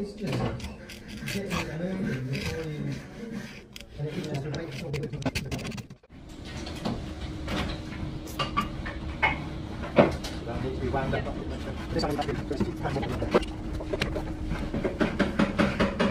it's just getting it moving before you. And it just wait for the. to.